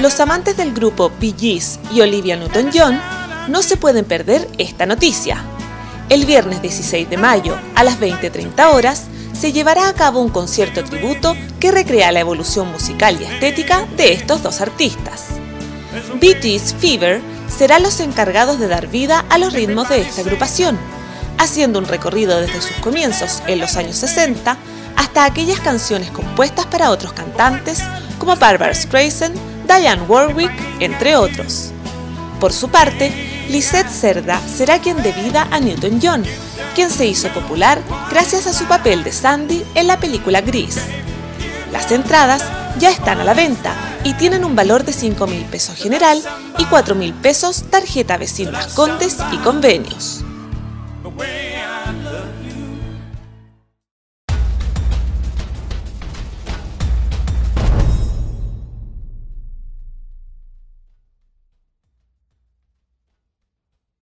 Los amantes del grupo Bee Gees y Olivia Newton-John no se pueden perder esta noticia. El viernes 16 de mayo, a las 20.30 horas, se llevará a cabo un concierto tributo que recrea la evolución musical y estética de estos dos artistas. BT's Fever serán los encargados de dar vida a los ritmos de esta agrupación, haciendo un recorrido desde sus comienzos en los años 60 hasta aquellas canciones compuestas para otros cantantes como Barbara Streisand, Diane Warwick, entre otros. Por su parte, Lisette Cerda será quien dé vida a Newton John, quien se hizo popular gracias a su papel de Sandy en la película Gris. Las entradas ya están a la venta y tienen un valor de 5 mil pesos general y 4 mil pesos tarjeta Vecinos Condes y convenios.